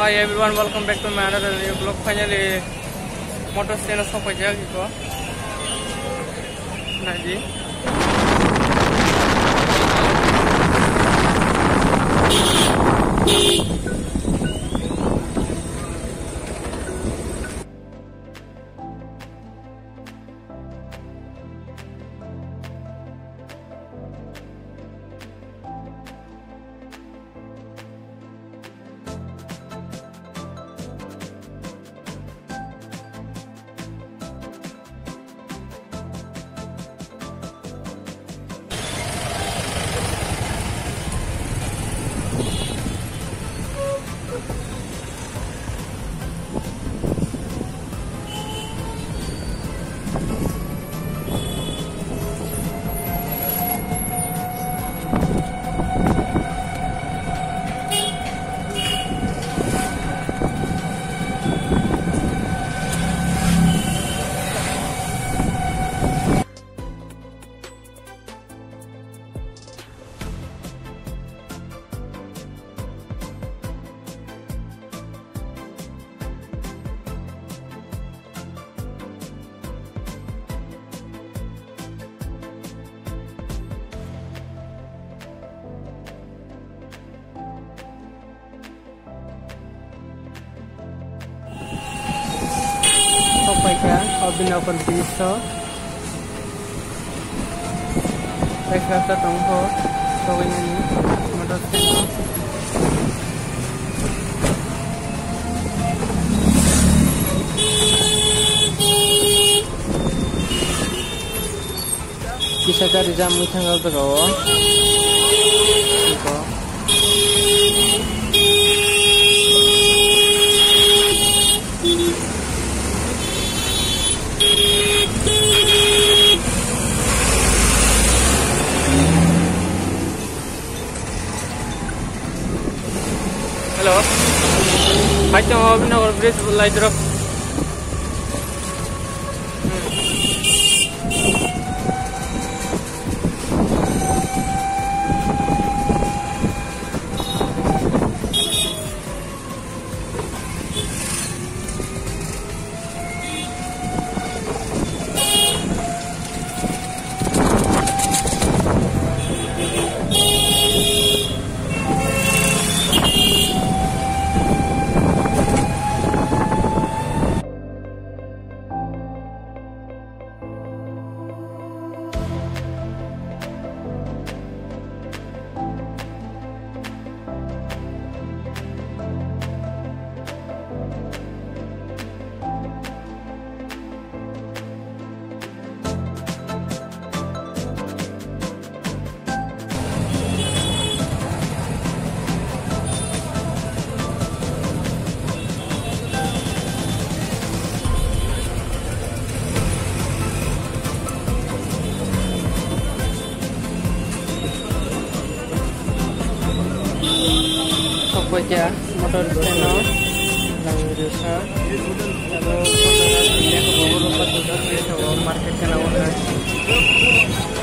Hi everyone, welcome back to my another new vlog. Finally, motor stand sampai aja gitu. of the now continues to Next after Tomho showing any motorcycle. Kisah dari jamu tanggal tegawa. up. At the Harbin Overbridge lighter up market का नाम है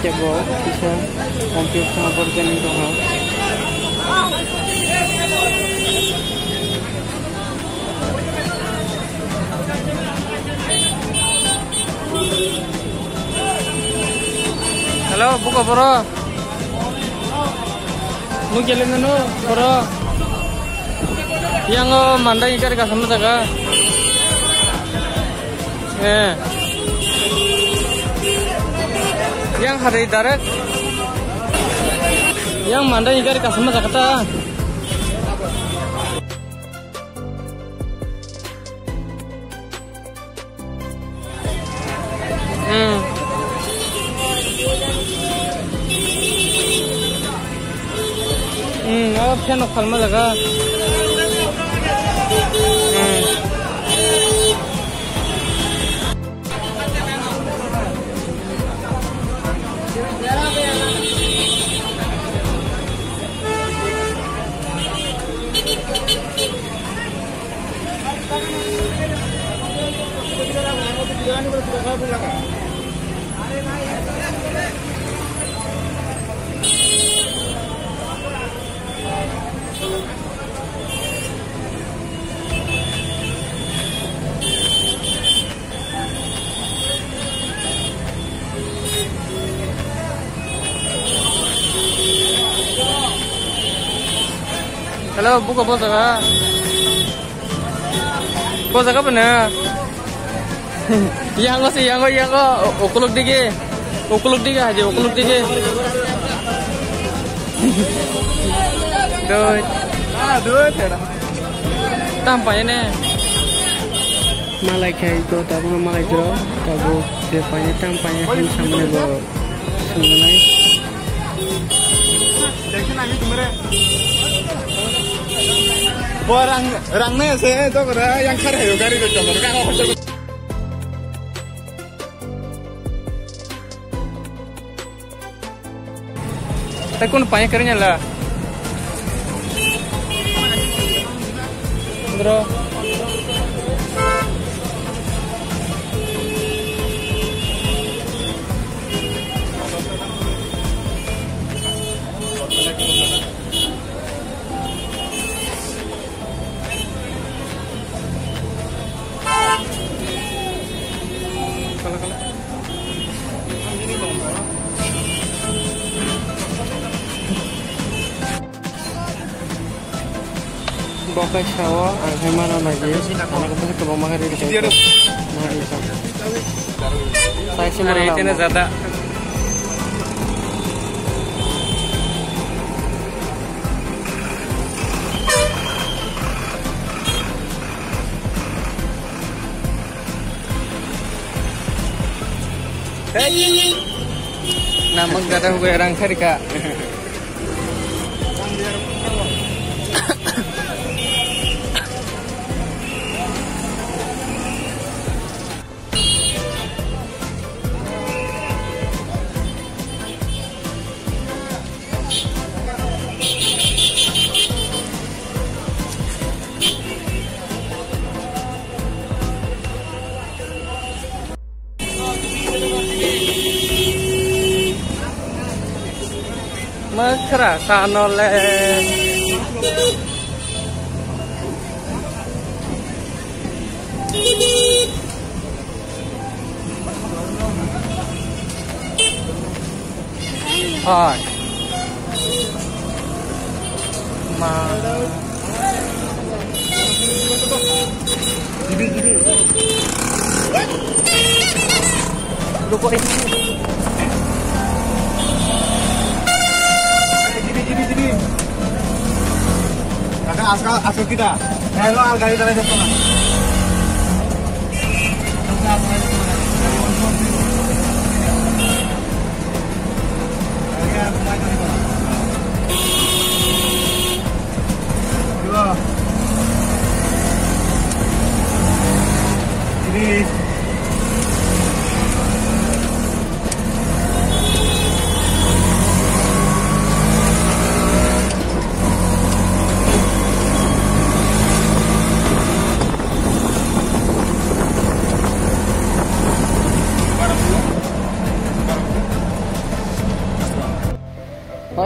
jago bisa komplit sama bergening dong. Halo, buka bro. Mungkin nanu bro. Yang mandai ikan kasam jaga. Eh. Yang hari darat. Yang mana ikan kasih mata kata hmm. Hmm oh piano kalma jaga Halo, buka bos apa? Bos apa bener? Yang sih, yang yang kok ukuluk dike. Ukuluk dike aja, ukuluk dike. Duit. Ah, duit ya. Tampaknya nih. Malai kayak itu, tapi malai itu, tapi depannya tampaknya sama nih bos. Sebenarnya. Jadi nami kemarin. orang orangnya saya itu kira yang kare yo gari itu coba kan aku Tekun panya Bokai sawo, ang mana lagi? Anak ke rumah itu. Saya sih zada. Namang gue orang kak. Kerasa oleh Hai. Ma. Gini gini. Lu kok ini? আসল কিটা হ্যালো আলগাড়ি দাঁড়াই যাচ্ছে না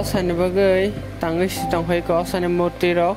sana bagai tangis tang pai ko sana moti rok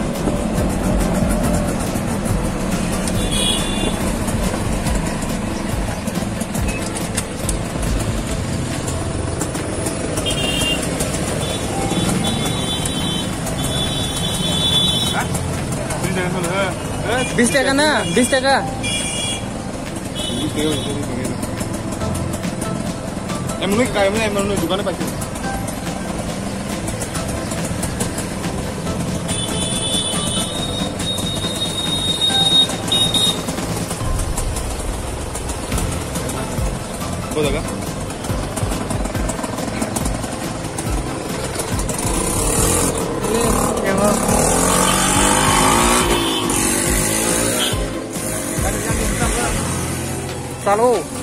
বিশ টাকা না বিশ টাকা Em muốn cái em em muốn 散喽。